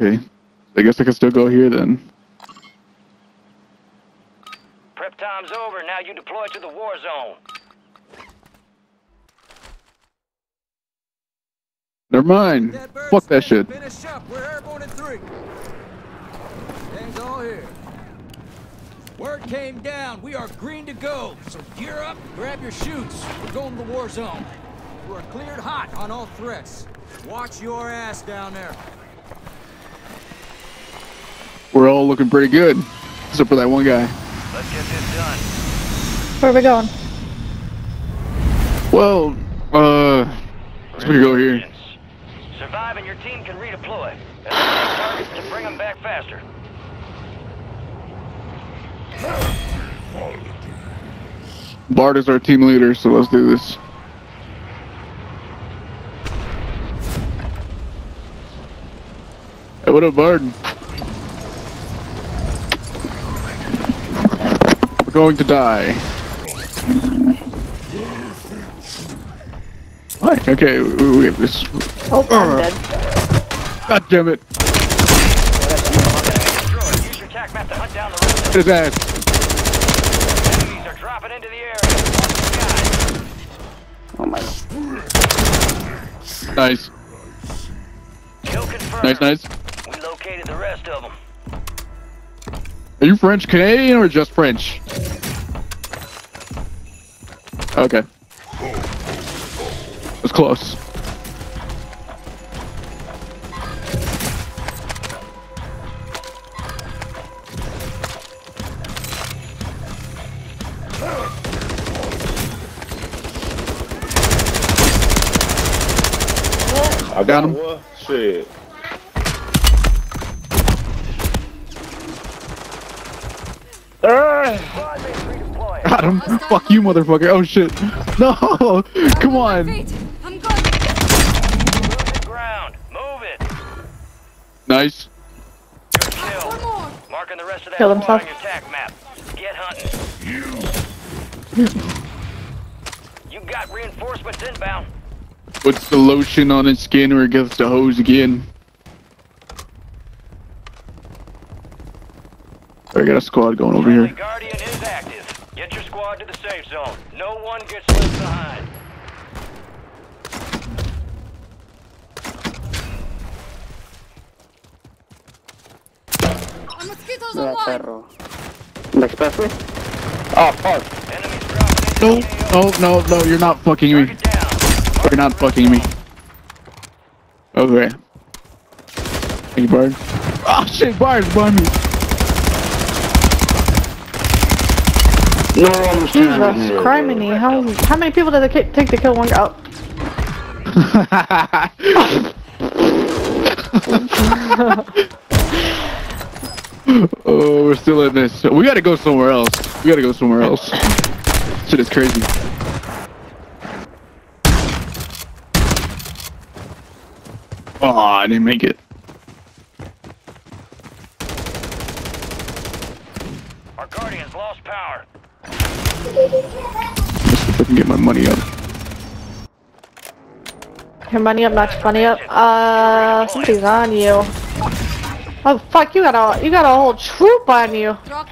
Okay. I guess I can still go here then. Prep time's over. Now you deploy to the war zone. Never mind. Dead birds, Fuck that shit. Finish up. We're airborne in three. Gang's all here. Word came down. We are green to go. So gear up, grab your chutes. We're going to the war zone. You are cleared hot on all threats. Watch your ass down there. We're all looking pretty good. Except for that one guy. Let's get this done. Where are we going? Well, uh, let's go here. Survive and your team can redeploy. Targets to bring them back faster. Bart is our team leader, so let's do this. Hey, what up, Bard? Going to die. What? Okay, we we have this. Oh, I'm uh, dead. God damn it! Use your to hunt down the rest of His ass. enemies are dropping into the area. Watch the skies. Oh my god. Nice, nice, nice. We located the rest of them. Are you French Canadian or just French? Okay. It's close. I Got him. Shit. Squad mates. Got him. Fuck you, motherfucker. Oh shit. No. Come on. I'm going. Losing ground. Move it. Nice. Good kill. One more. Marking the rest of that Kill himself. on your tac map. Get hunting. you got reinforcements inbound. Puts the lotion on his skin or gets the hose again. I got a squad going over Friendly here. Guardian is active. Get your squad to the safe zone. No one gets left behind. A mosquito's Mira, alive. perro. The? Oh, ah, fuck. Enemies dropping into No, no, no, no, you're not fucking me. You're not fucking me. Okay. Thank you, Bard. Oh ah, shit, Bard's behind me. No, I'm Jesus, criminy. How how many people did it take to kill one guy? oh, we're still in this. We gotta go somewhere else. We gotta go somewhere else. Shit is crazy. Oh, I didn't make it. Our Guardians lost power. Let's see if I can get my money up. Your money up, not your money up. Uh, somebody's on you. Oh fuck, you got a you got a whole troop on you. Drop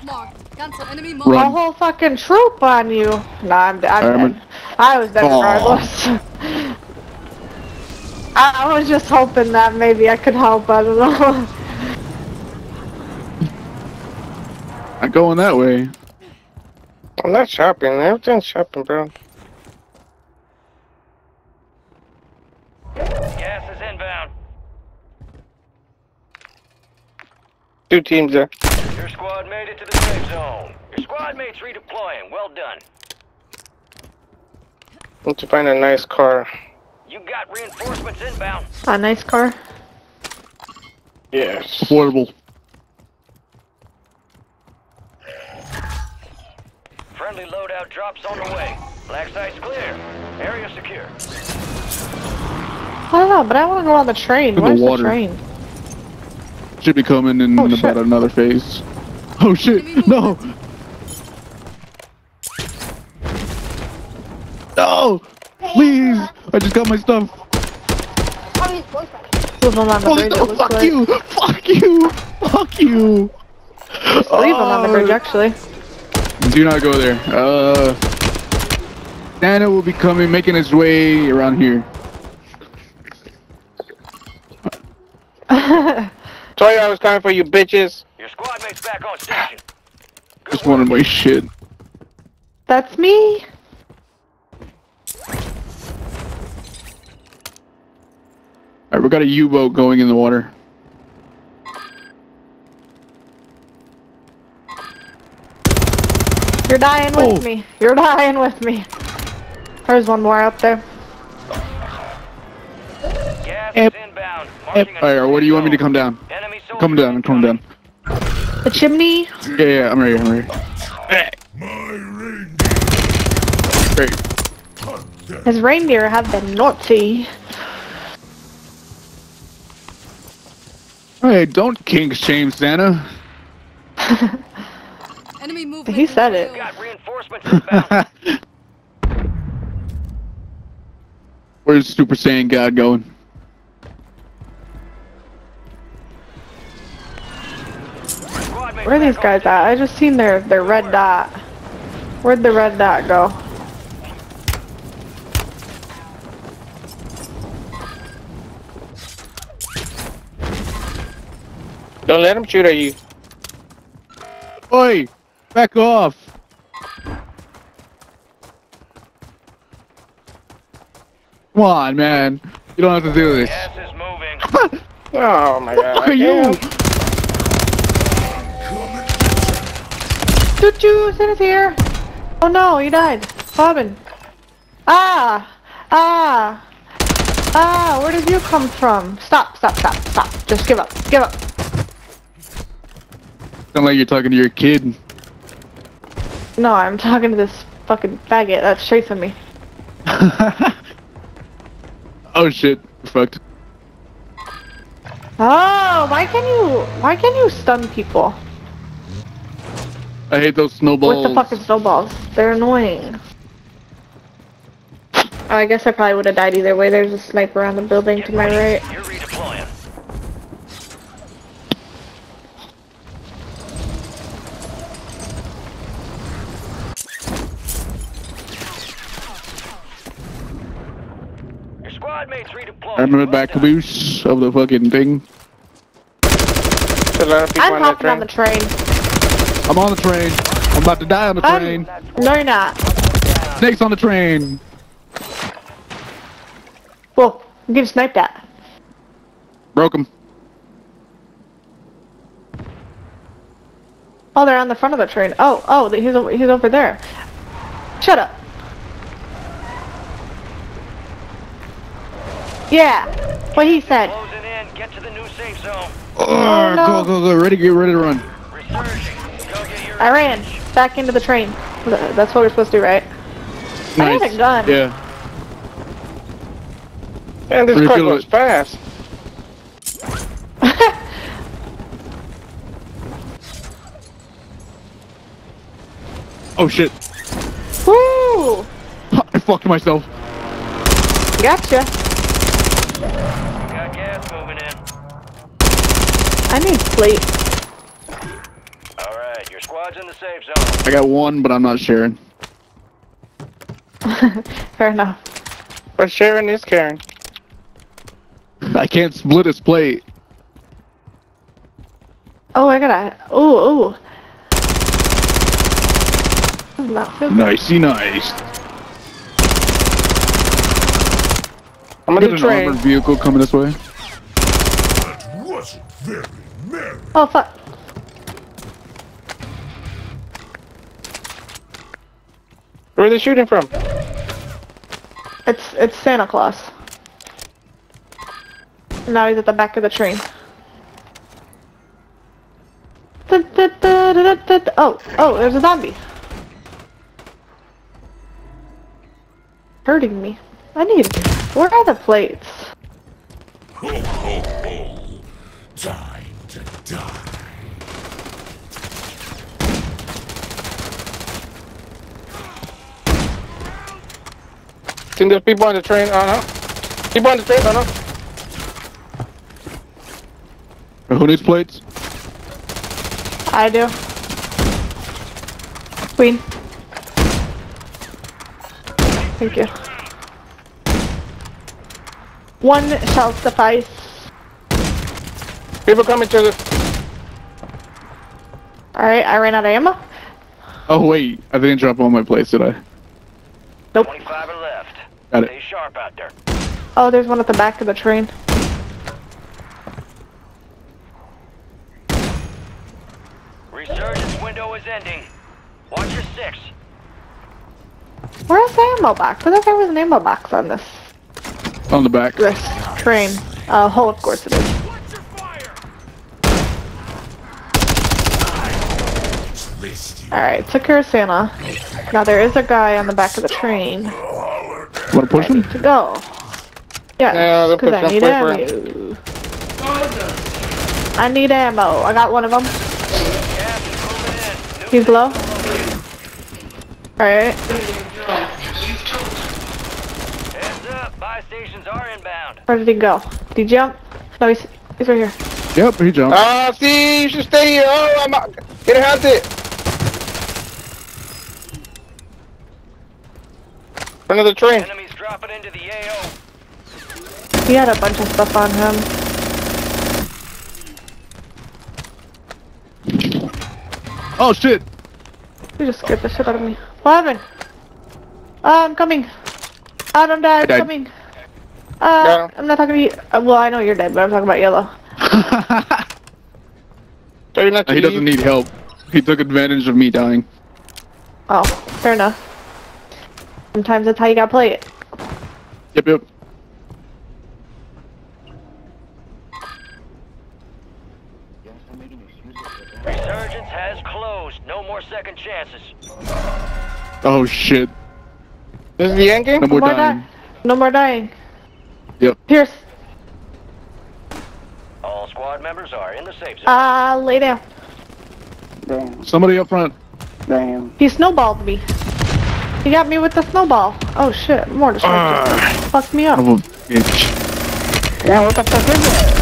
enemy A whole fucking troop on you. Nah, I'm, I'm Alright, dead. I was dead Aw. regardless. I, I was just hoping that maybe I could help. I don't know. I'm going that way. I'm not shopping. Everything's shopping, bro. Gas is inbound. Two teams there. Your squad made it to the safe zone. Your squad mates redeploying. Well done. Need to find a nice car. You got reinforcements inbound. a nice car. Yes. Affordable. Friendly loadout drops on the way. Black site's clear. Area secure. I don't know, but I want to go on the train. the Where's the water. train? Should be coming in Oh, about shit. another phase. Oh shit! No! No! Please! I just got my stuff. two of them on the Oh, no, fuck you! Fuck you! Fuck you! Just leave them on the bridge, actually. Do not go there. Uh, Santa will be coming, making his way around here. Told you I was coming for you, bitches. Your squad mate's back on station. Just wanted my shit. That's me. Alright, we got a U-boat going in the water. You're dying with Oh. me. You're dying with me. There's one more up there. Gas Yep. is inbound. Yep. Marking Alright, where do you want me to come down? Enemy I'm coming down, I'm coming down. The chimney. Yeah, yeah, I'm ready, I'm ready. Great. His reindeer have been naughty. Hey, don't kink shame Santa. Enemy movement. He said it. Got reinforcements inbound. Where's Super Saiyan God going? Where are these guys at? I just seen their their red dot. Where'd the red dot go? Don't let him shoot at you. Oi! Back off! Come on, man. You don't have to do this. Gas is moving. Oh my god. Fuck are you? Choo choo, Santa's here. Oh no, he died. Bobbin. Ah! Ah! Ah, where did you come from? Stop, stop, stop, stop. Just give up. Give up. Sound like you're talking to your kid. No, I'm talking to this fucking faggot that's chasing me. oh shit. Fucked. Oh, why can you why can you stun people I hate those snowballs. with the fucking snowballs? They're annoying. Oh, I guess I probably would have died either way. There's a sniper on the building to my right. You're redeploying. Your squad mate's redeploying. I'm in the back caboose of the fucking thing. There's a lot of people I'm on hopping on the train. train. I'm on the train. I'm about to die on the I'm- train. No, you're not. Snakes on the train. Whoa, I'm getting sniped at. Broke him. Oh, they're on the front of the train. Oh, oh, he's over, he's over there. Shut up. Yeah, what he said. Closing in. Get to the new safe zone. Oh, no. Go, go, go. Ready, get ready to run. Resurging. Go get your I ran back into the train. That's what we're supposed to do, right? I got a gun. Yeah. Man, this car truck goes fast. Oh shit. Woo! I fucked myself. Gotcha. Got gas moving in. I need sleep. All right. Your squad's in the safe zone. I got one, but I'm not sharing. Fair enough. But sharing is caring. I can't split his plate. Oh, I gotta. Oh, ooh. Does not feel good. Nicey nice. I'm on Got the an train. armored vehicle coming this way. wasn't very merry. Oh, fuck. Where are they shooting from? It's it's Santa Claus. Now he's at the back of the train. Da, da, da, da, da, da. Oh, oh, there's a zombie. Hurting me. I need. Where are the plates? Ho, ho, ho. Time to die. Think there's people on the train? Uh huh. People on the train? Uh huh. Who needs plates? I do. Queen. Thank you. One shall suffice. People coming to the. Alright, I ran out of ammo. Oh wait, I didn't drop all my plates, did I? Nope. 25 are left. Got it. Stay sharp out there. Oh, there's one at the back of the train. Resurgence window is ending. Watch your six. Where's the ammo box? I thought there was an ammo box on this On the back. this train. Uh, oh, of course it is. Alright, took care of Santa. Now there is a guy on the back of the train. Wanna push him? To go. Yeah, Yes, they'll because I need ammo. I need ammo. I got one of them. Gas is moving in. New He's low. Alright. Heads up. Buy stations are inbound. Where did he go? Did he jump? No, he's, he's right here. Yep, he jumped. Ah, see, you should stay here. Oh, I'm out. Get hunted. Front of the train. Enemies dropping into the AO. He had a bunch of stuff on him. Oh shit! You just scared the shit out of me. What happened? Uh, I'm coming. I don't die. I'm died. coming. Uh, Got. I'm not talking to you. Uh, well, I know you're dead, but I'm talking about yellow. So you're not he doesn't need help. He took advantage of me dying. Oh, fair enough. Sometimes that's how you gotta play it. Yep, yep. Resurgence has closed. No more second chances. Oh shit. This is the end game? No more more dying. di- no more dying. Yep. Pierce, All squad members are in the safe zone. uh, lay down. Damn. Somebody up front. Damn. He snowballed me. He got me with the snowball. Oh shit, more destruction. Fucked me up. Son of a bitch. Yeah, what the fuck is that?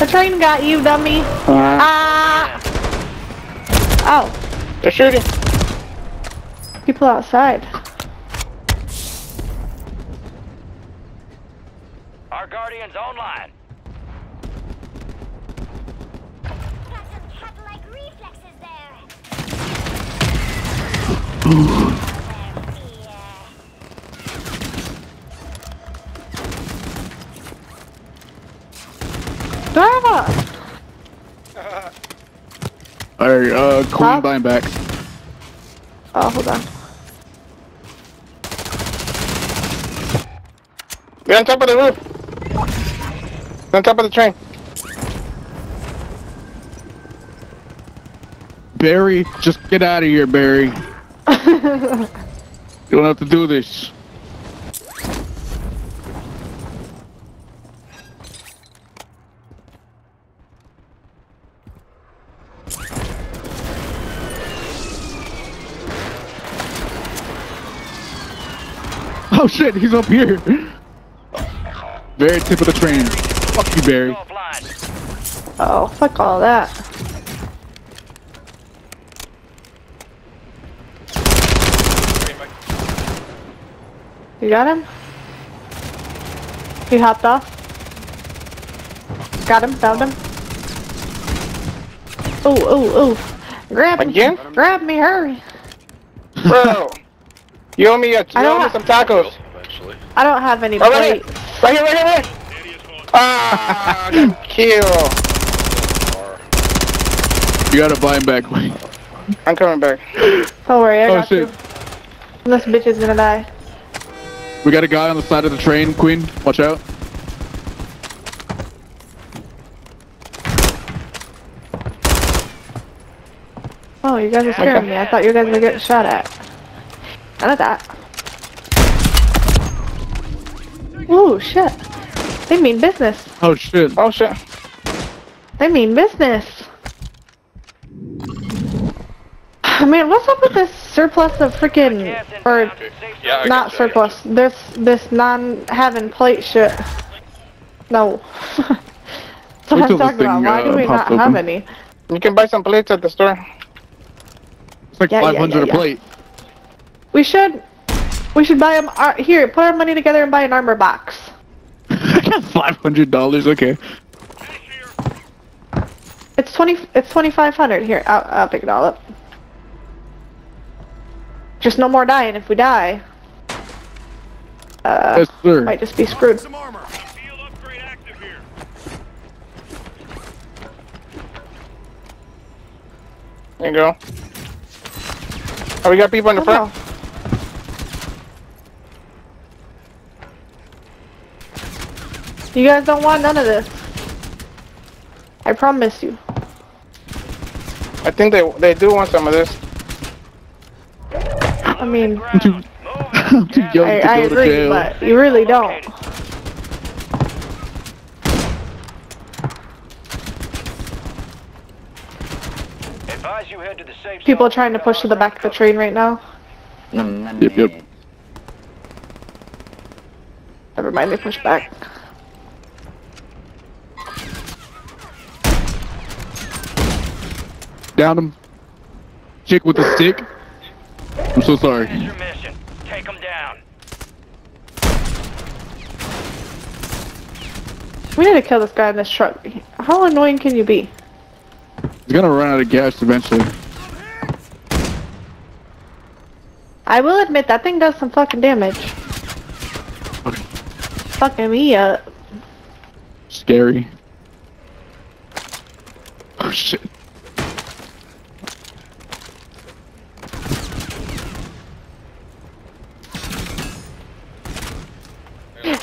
The train got you, dummy. Ah! Oh, They're shooting. people outside. Our Guardian's online. Got some cat-like reflexes there. Do I have Alright, uh, Queen Huh? buying back. Oh, hold on. They're on top of the roof. They're on top of the train. Barry, just get out of here, Barry. You don't have to do this. Oh shit, he's up here. Very tip of the train. Fuck you, Barry. Oh, fuck all that. You got him? He hopped off. Got him, found him. Oh, oh, oh. Grab me. Again? Grab me, hurry. Bro. You owe me, a, you owe me some tacos. I don't have any Oh, right plate. here. Right here, right here, right here. Ah, kill. You gotta buy him back, Queen. I'm coming back. Don't worry, I Oh got shit. you. This bitch is gonna die. We got a guy on the side of the train, Queen. Watch out. Oh, you guys are scaring me. I thought you guys were getting shot at. None of that. Oh shit. They mean business. Oh shit. Oh shit. They mean business. Man, what's up with this surplus of freaking, or inbound. Safe zone. not surplus, this, this non-having plate shit. No. That's what I'm till this talking about. thing, Why do uh, we not pops have any? You can buy some plates at the store. It's like Yeah, yeah, 500 yeah, a plate. We should. We should buy them. Here, put our money together and buy an armor box. I got $500. Okay. It's twenty. It's twenty five hundred. Here, I'll, I'll pick it all up. Just no more dying. If we die, uh, Yes, sir. might just be screwed. Some armor. Field upgrade active here. There you go. Oh, we got people in the Oh, front. no. You guys don't want none of this. I promise you. I think they they do want some of this. I mean, Ground. too- I'm too young I, to I go to agree, jail. but you really don't. Advise you head to the safe People are trying to push to the back of the train right now. Yep, yep. Never mind, they push back. Down him. Chick with the stick. I'm so sorry. Your mission. Take them down. We need to kill this guy in this truck. How annoying can you be? He's gonna run out of gas eventually. I will admit that thing does some fucking damage. Okay. Fucking me up. Scary. Oh shit.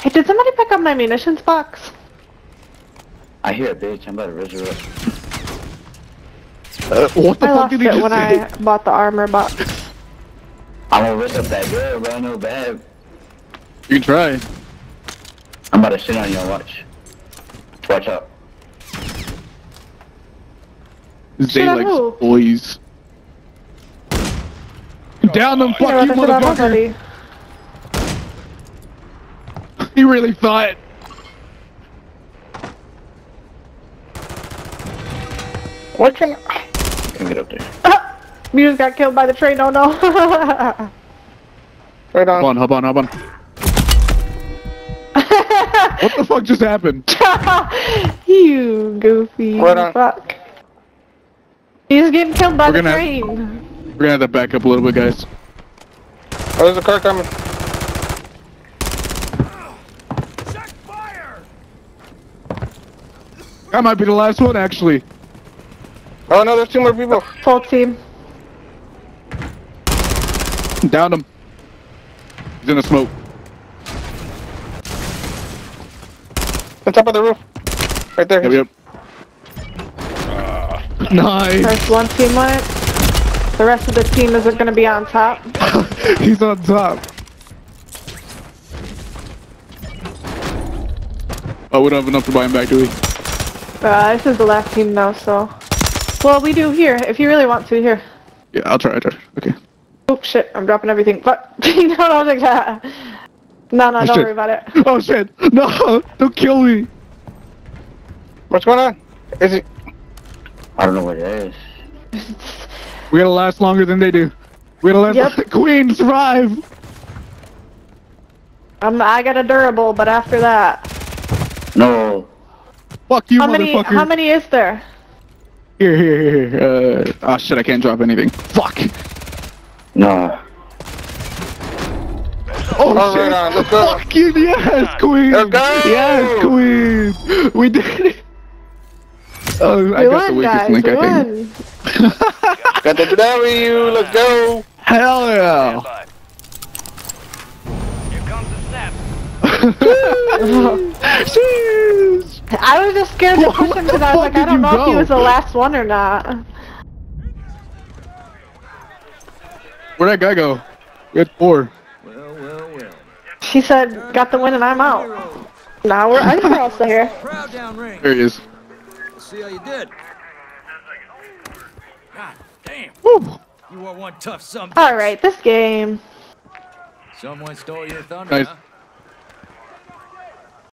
Hey, did somebody pick up my munitions box? I hear a bitch. I'm about to resurrect. Uh, what the I fuck lost did he it just when say? I bought the armor box. I'm gonna rip up that girl, bro. No bad. You can try. I'm about to shit on you. Watch. Watch out. They Shit like boys. Down them, fuck you, what motherfucker! Already. He really thought. What can? Can get up there. You just got killed by the train, oh no. Right Hop on. on, hop on, hop on. What the fuck just happened? you goofy Right on. fuck. He's getting killed by We're the gonna have- train. We're gonna have to back up a little bit, guys. Oh, there's a car coming. Check fire! That might be the last one, actually. Oh no, there's two more people. Full team. Down him. He's in the smoke. On top of the roof. Right there. Yep, yep. Ah. Nice. First one team went. The rest of the team isn't gonna be on top. He's on top. Oh, we don't have enough to buy him back, do we? Uh, this is the last team now, so. Well, we do here, if you really want to, here. Yeah, I'll try, I'll try. Okay. Oh shit, I'm dropping everything. But, no, no, like that. No, no, Oh, don't shit. worry about it. Oh shit! No! Don't kill me! What's going on? Is it? I don't know what it is. We gotta last longer than they do. We gotta let Yep. Queen survive! Um, I got a durable, but after that. No. Fuck you, how many, how many is there? Here, here, here, here. Uh, oh shit, I can't drop anything. Fuck! No. Oh, All shit! right, on. Let's go. Fuck you, yes, Queen! Let's go! Yes, Queen! We did it! Oh, I we got the weakest guys, link, we I think. Got the W. Let's go. Hell yeah! Here comes the snap. Jeez. I was just scared to push him because I was like, I don't you know if he was the last one or not. Where'd that guy go? We had four. Well, well, well. She said, got the win and I'm out. Now Nah, we're, I think we're all still here. Crowd down ring. There he is. Let's see how you did. God damn. Woo. You are one tough son. Alright, this game. Someone stole your thunder, Nice. huh?